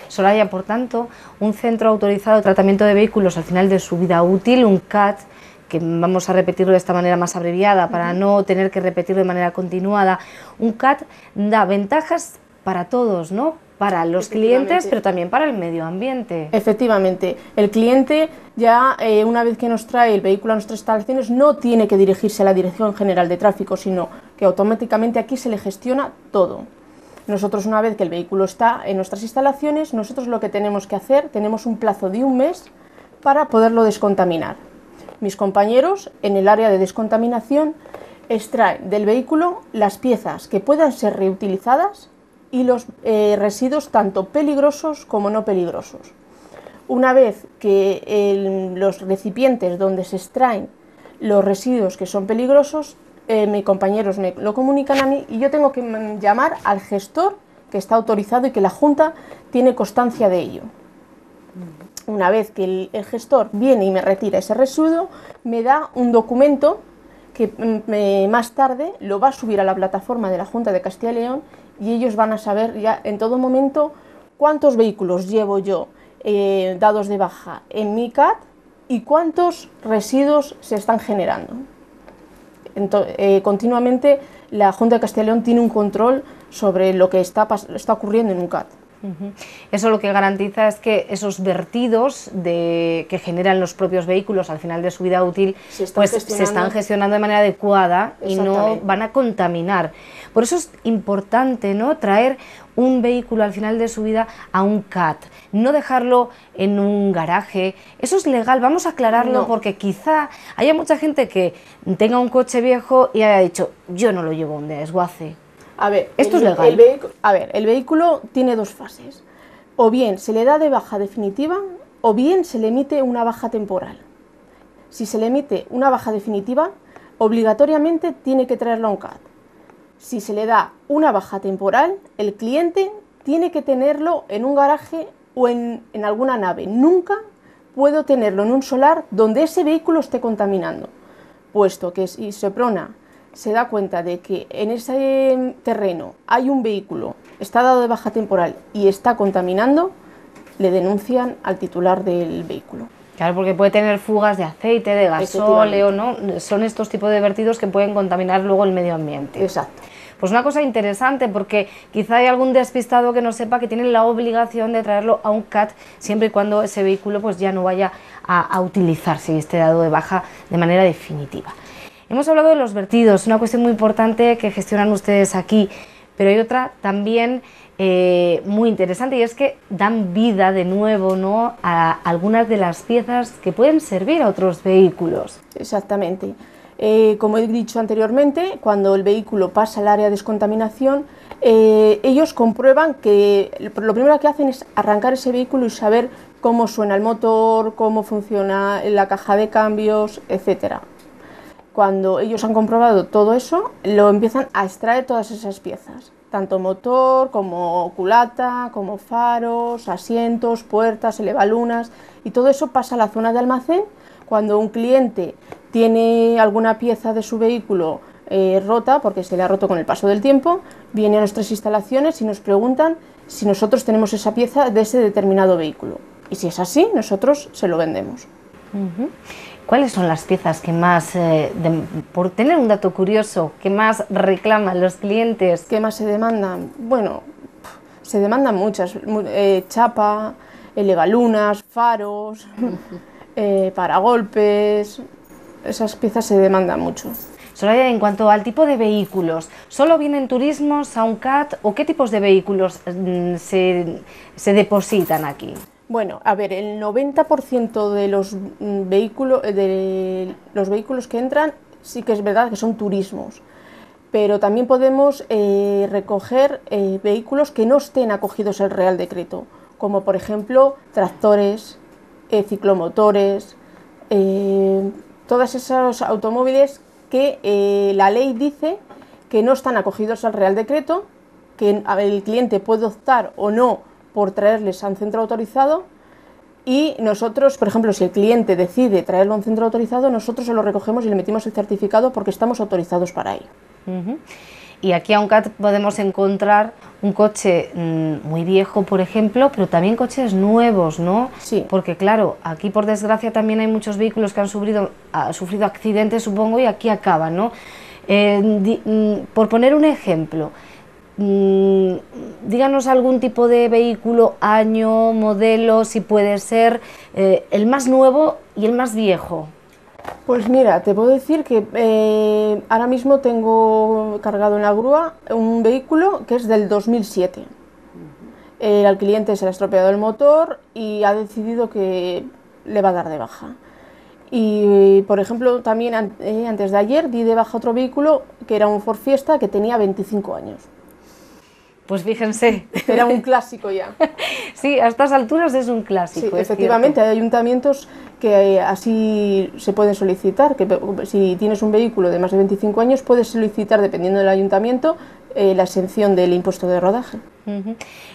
Solaya, por tanto, un centro autorizado de tratamiento de vehículos al final de su vida útil, un CAT, que vamos a repetirlo de esta manera más abreviada para no tener que repetirlo de manera continuada, un CAT da ventajas para todos, ¿no? para los clientes, pero también para el medio ambiente. Efectivamente, el cliente ya eh, una vez que nos trae el vehículo a nuestras instalaciones no tiene que dirigirse a la Dirección General de Tráfico, sino que automáticamente aquí se le gestiona todo. Nosotros una vez que el vehículo está en nuestras instalaciones, nosotros lo que tenemos que hacer, tenemos un plazo de un mes para poderlo descontaminar. Mis compañeros en el área de descontaminación extraen del vehículo las piezas que puedan ser reutilizadas y los eh, residuos tanto peligrosos como no peligrosos. Una vez que los recipientes donde se extraen los residuos que son peligrosos, eh, mis compañeros me lo comunican a mí y yo tengo que llamar al gestor que está autorizado y que la Junta tiene constancia de ello. Una vez que el, gestor viene y me retira ese residuo, me da un documento que más tarde lo va a subir a la plataforma de la Junta de Castilla y León y ellos van a saber ya en todo momento cuántos vehículos llevo yo eh, dados de baja en mi CAT y cuántos residuos se están generando. Eh, continuamente la Junta de León tiene un control sobre lo que está, está ocurriendo en un CAT. Eso lo que garantiza es que esos vertidos de, que generan los propios vehículos al final de su vida útil Se están pues se gestionando. están gestionando de manera adecuada y no van a contaminar. Por eso es importante ¿no? traer un vehículo al final de su vida a un CAT, no dejarlo en un garaje. Eso es legal, vamos a aclararlo No. porque quizá haya mucha gente que tenga un coche viejo y haya dicho, yo no lo llevo a un desguace. A ver, Esto el- es legal. el a ver, el vehículo tiene dos fases. O bien se le da de baja definitiva o bien se le emite una baja temporal. Si se le emite una baja definitiva, obligatoriamente tiene que traerlo a un CAT. Si se le da una baja temporal, el cliente tiene que tenerlo en un garaje o en, en alguna nave. Nunca puedo tenerlo en un solar donde ese vehículo esté contaminando, puesto que si Seprona se da cuenta de que en ese terreno hay un vehículo, está dado de baja temporal y está contaminando, le denuncian al titular del vehículo. Claro, porque puede tener fugas de aceite, de gasóleo. ¿no? Son estos tipos de vertidos que pueden contaminar luego el medio ambiente. Exacto. Pues una cosa interesante, porque quizá hay algún despistado que no sepa que tiene la obligación de traerlo a un CAT siempre y cuando ese vehículo pues ya no vaya a, a utilizarse y esté dado de baja de manera definitiva. Hemos hablado de los vertidos, una cuestión muy importante que gestionan ustedes aquí, pero hay otra también eh, muy interesante y es que dan vida de nuevo ¿no? a algunas de las piezas que pueden servir a otros vehículos. Exactamente. Eh, como he dicho anteriormente, cuando el vehículo pasa al área de descontaminación, eh, ellos comprueban que lo primero que hacen es arrancar ese vehículo y saber cómo suena el motor, cómo funciona la caja de cambios, etcétera. Cuando ellos han comprobado todo eso, lo empiezan a extraer todas esas piezas, tanto motor como culata, como faros, asientos, puertas, elevalunas, y todo eso pasa a la zona de almacén. Cuando un cliente tiene alguna pieza de su vehículo eh, rota, porque se le ha roto con el paso del tiempo, viene a nuestras instalaciones y nos preguntan si nosotros tenemos esa pieza de ese determinado vehículo. Y si es así, nosotros se lo vendemos. ¿Cuáles son las piezas que más, eh, de- por tener un dato curioso, que más reclaman los clientes? ¿Qué más se demandan? Bueno, se demandan muchas. mu- eh, chapa, elevalunas, faros, eh, paragolpes. Esas piezas se demandan mucho. Soraya, en cuanto al tipo de vehículos, ¿solo vienen turismos a un CAT o qué tipos de vehículos mm, se, se depositan aquí? Bueno, a ver, el 90% de los mm, vehículos de los vehículos que entran sí que es verdad que son turismos, pero también podemos eh, recoger eh, vehículos que no estén acogidos al Real Decreto, como por ejemplo tractores, eh, ciclomotores, eh, todos esos automóviles que eh, la ley dice que no están acogidos al Real Decreto, que el cliente puede optar o no por traerles a un centro autorizado y nosotros, por ejemplo, si el cliente decide traerlo a un centro autorizado, nosotros se lo recogemos y le metimos el certificado porque estamos autorizados para ello. Y aquí a CAT podemos encontrar un coche mm, muy viejo, por ejemplo, pero también coches nuevos, ¿no? Sí. Porque claro, aquí por desgracia también hay muchos vehículos que han sufrido, ha sufrido accidentes, supongo, y aquí acaban, ¿no? Eh, di- mm, por poner un ejemplo, mm, díganos algún tipo de vehículo, año, modelo, si puede ser eh, el más nuevo y el más viejo. Pues mira, te puedo decir que eh, ahora mismo tengo cargado en la grúa un vehículo que es del 2007. El al cliente se le ha estropeado el motor y ha decidido que le va a dar de baja. Y, por ejemplo, también eh, antes de ayer di de baja otro vehículo que era un Ford Fiesta que tenía 25 años. Pues fíjense, Era un clásico ya. sí, a estas alturas es un clásico. Sí, efectivamente, cierto. hay ayuntamientos que eh, así se pueden solicitar, que si tienes un vehículo de más de 25 años puedes solicitar, dependiendo del ayuntamiento, eh, la exención del impuesto de rodaje.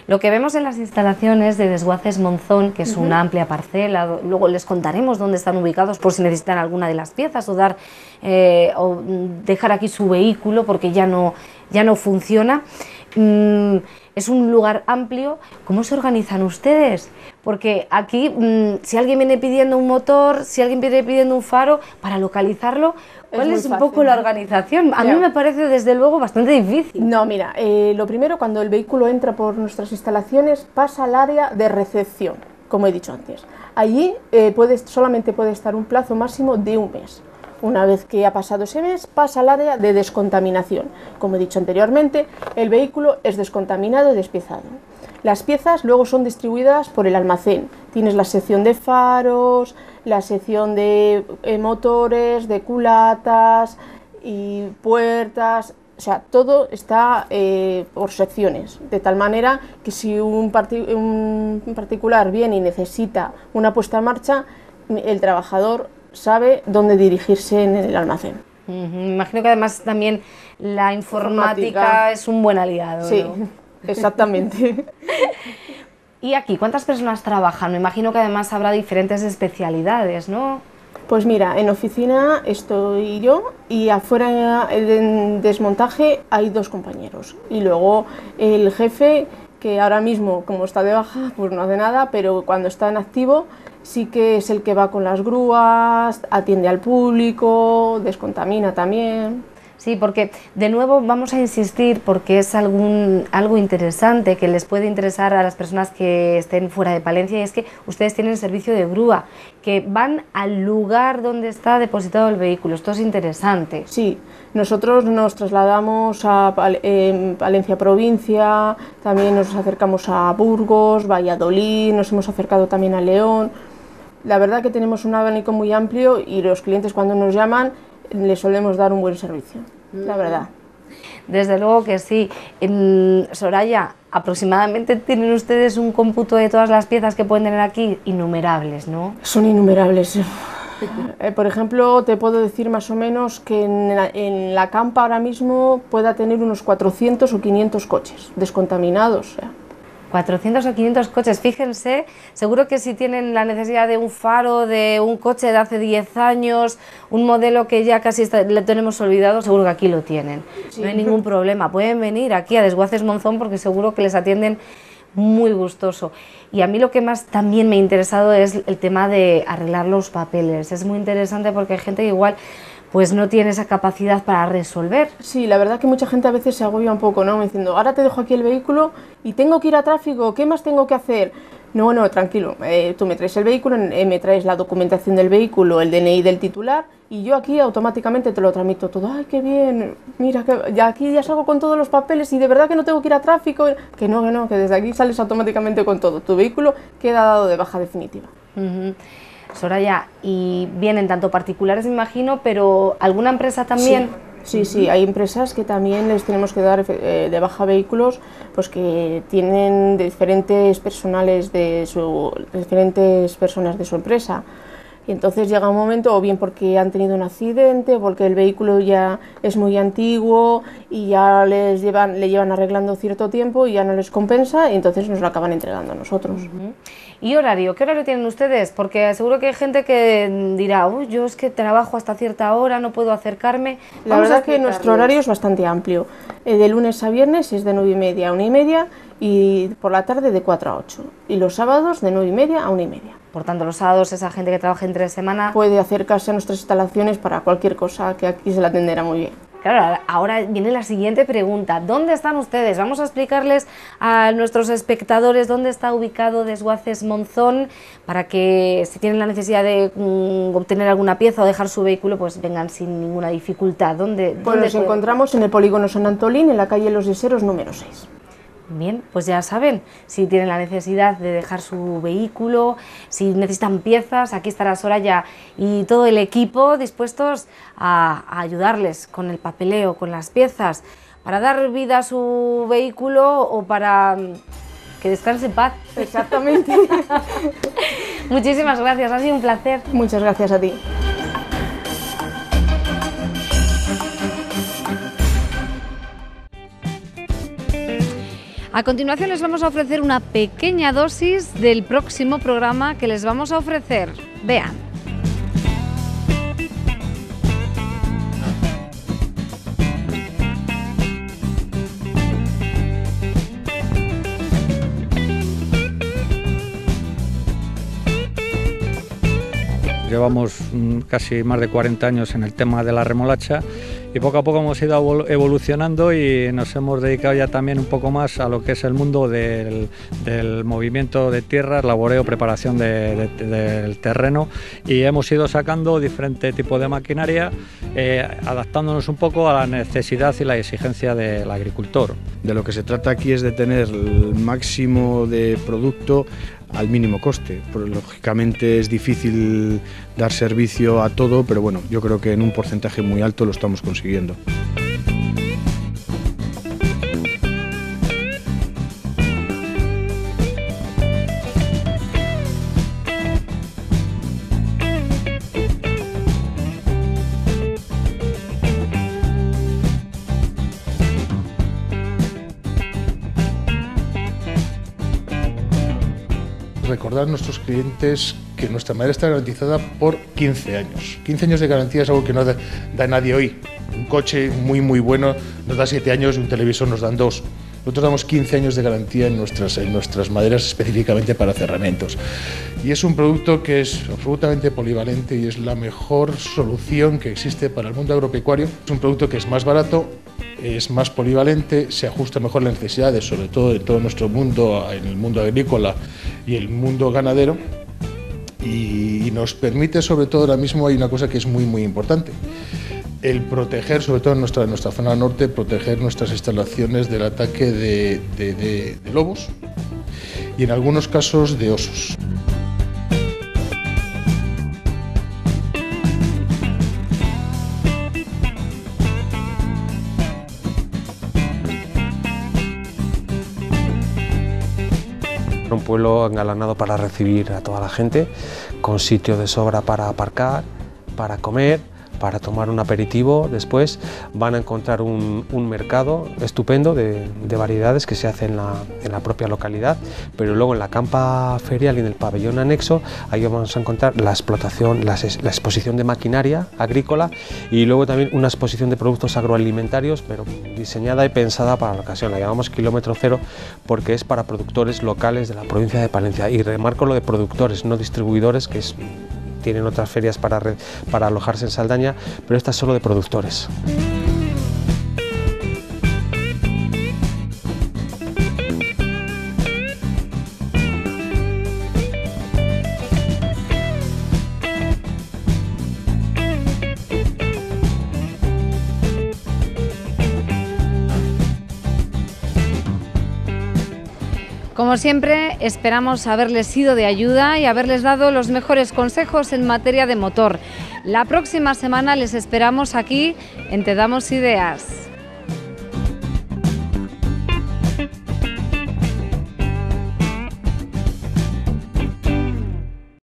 Lo que vemos en las instalaciones de Desguaces Monzón, que es una amplia parcela, luego les contaremos dónde están ubicados por si necesitan alguna de las piezas o dar eh, o mm, dejar aquí su vehículo porque ya no, ya no funciona. Mm, es un lugar amplio. ¿Cómo se organizan ustedes? Porque aquí, mm, si alguien viene pidiendo un motor, si alguien viene pidiendo un faro, para localizarlo, ¿cuál es, un poco la organización? A mí me parece, desde luego, bastante difícil. No, mira, eh, lo primero, cuando el vehículo entra por nuestras instalaciones, pasa al área de recepción, como he dicho antes. Allí eh, solamente puede estar un plazo máximo de un mes. Una vez que ha pasado ese mes, pasa al área de descontaminación. Como he dicho anteriormente, el vehículo es descontaminado y despiezado. Las piezas luego son distribuidas por el almacén. Tienes la sección de faros, la sección de eh, motores, de culatas y puertas. O sea, todo está eh, por secciones, de tal manera que si un, un particular viene y necesita una puesta en marcha, el trabajador sabe dónde dirigirse en el almacén. Me imagino que además también la informática, es un buen aliado. Sí, exactamente. ¿Y aquí cuántas personas trabajan? Me imagino que además habrá diferentes especialidades, ¿no? Pues mira, en oficina estoy yo y afuera en desmontaje hay dos compañeros. Y luego el jefe, que ahora mismo como está de baja, pues no hace nada, pero cuando está en activo sí que es el que va con las grúas, atiende al público, descontamina también. Sí, porque de nuevo vamos a insistir porque es algún, algo interesante que les puede interesar a las personas que estén fuera de Palencia y es que ustedes tienen servicio de grúa, que van al lugar donde está depositado el vehículo. Esto es interesante. Sí, nosotros nos trasladamos a Palencia provincia, también nos acercamos a Burgos, Valladolid, nos hemos acercado también a León la verdad que tenemos un abanico muy amplio y los clientes cuando nos llaman les solemos dar un buen servicio, la verdad. Desde luego que sí. En Soraya, aproximadamente tienen ustedes un cómputo de todas las piezas que pueden tener aquí, innumerables, ¿no? Son innumerables. Eh, por ejemplo, te puedo decir más o menos que en la, en la campa ahora mismo pueda tener unos 400 o 500 coches descontaminados. 400 o 500 coches, fíjense, seguro que si tienen la necesidad de un faro, de un coche de hace 10 años, un modelo que ya casi le tenemos olvidado, seguro que aquí lo tienen. No hay ningún problema, pueden venir aquí a Desguaces Monzón porque seguro que les atienden muy gustoso. Y a mí lo que más también me ha interesado es el tema de arreglar los papeles. Es muy interesante porque hay gente que igual pues no tiene esa capacidad para resolver. Sí, la verdad que mucha gente a veces se agobia un poco, ¿no? Diciendo, ahora te dejo aquí el vehículo y tengo que ir a tráfico, ¿qué más tengo que hacer? No, no, tranquilo, eh, tú me traes el vehículo, eh, me traes la documentación del vehículo, el DNI del titular y yo aquí automáticamente te lo tramito todo. ¡Ay, qué bien! Mira, que ya aquí ya salgo con todos los papeles y de verdad que no tengo que ir a tráfico. Que no, que no, que desde aquí sales automáticamente con todo. Tu vehículo queda dado de baja definitiva. Soraya, y vienen tanto particulares, me imagino, pero ¿alguna empresa también? Sí. Sí, hay empresas que también les tenemos que dar eh, de baja vehículos, pues que tienen diferentes personales de su, diferentes personas de su empresa. Y entonces llega un momento, o bien porque han tenido un accidente, o porque el vehículo ya es muy antiguo y ya les llevan, le llevan arreglando cierto tiempo y ya no les compensa, y entonces nos lo acaban entregando a nosotros. ¿Y horario? ¿Qué horario tienen ustedes? Porque seguro que hay gente que dirá, Uy, yo es que trabajo hasta cierta hora, no puedo acercarme. La verdad es que nuestro horario es bastante amplio. Eh, de lunes a viernes es de 9 y media a 1 y media y por la tarde de 4 a 8. Y los sábados de 9 y media a 1 y media. Por tanto, los sábados esa gente que trabaja entre semana... Puede acercarse a nuestras instalaciones para cualquier cosa que aquí se la atenderá muy bien. Claro, ahora viene la siguiente pregunta. ¿Dónde están ustedes? Vamos a explicarles a nuestros espectadores dónde está ubicado Desguaces Monzón para que si tienen la necesidad de mm, obtener alguna pieza o dejar su vehículo, pues vengan sin ninguna dificultad. ¿Dónde, pues nos encontramos en el polígono San Antolín, en la calle Los Deseros número 6. Bien, pues ya saben, si tienen la necesidad de dejar su vehículo, si necesitan piezas, aquí estará Soraya y todo el equipo dispuestos a, ayudarles con el papeleo, con las piezas, para dar vida a su vehículo o para mm, que descanse en paz. Exactamente. Muchísimas gracias, ha sido un placer. Muchas gracias a ti. A continuación les vamos a ofrecer una pequeña dosis del próximo programa que les vamos a ofrecer. Vean. Llevamos mm, casi más de 40 años en el tema de la remolacha y poco a poco hemos ido evolucionando y nos hemos dedicado ya también un poco más a lo que es el mundo del, movimiento de tierras, laboreo, preparación del terreno y hemos ido sacando diferentes tipos de maquinaria, eh, adaptándonos un poco a la necesidad y la exigencia del agricultor. De lo que se trata aquí es de tener el máximo de producto al mínimo coste. lógicamente es difícil dar servicio a todo, pero bueno, yo creo que en un porcentaje muy alto lo estamos consiguiendo. Recordar a nuestros clientes que nuestra madera está garantizada por 15 años. 15 años de garantía es algo que no da, nadie hoy. Un coche muy muy bueno nos da 7 años y un televisor nos dan 2. Nosotros damos 15 años de garantía en nuestras, en nuestras maderas específicamente para cerramientos. Y es un producto que es absolutamente polivalente y es la mejor solución que existe para el mundo agropecuario. Es un producto que es más barato, es más polivalente, se ajusta mejor a las necesidades, sobre todo de todo nuestro mundo, en el mundo agrícola y el mundo ganadero, y, nos permite, sobre todo ahora mismo, hay una cosa que es muy, muy importante, el proteger, sobre todo en nuestra, nuestra zona norte, proteger nuestras instalaciones del ataque de lobos y en algunos casos de osos. Un pueblo engalanado para recibir a toda la gente, con sitio de sobra para aparcar, para comer para tomar un aperitivo. Después van a encontrar un, mercado estupendo de, variedades que se hace en la, propia localidad, pero luego en la campa ferial y en el pabellón anexo, ahí vamos a encontrar la explotación, la, exposición de maquinaria agrícola y luego también una exposición de productos agroalimentarios, pero diseñada y pensada para la ocasión. La llamamos kilómetro cero porque es para productores locales de la provincia de Palencia. Y remarco lo de productores, no distribuidores, que es tienen otras ferias para, para alojarse en Saldaña, pero esta es solo de productores. Como siempre, esperamos haberles sido de ayuda y haberles dado los mejores consejos en materia de motor. La próxima semana les esperamos aquí en Te Damos Ideas.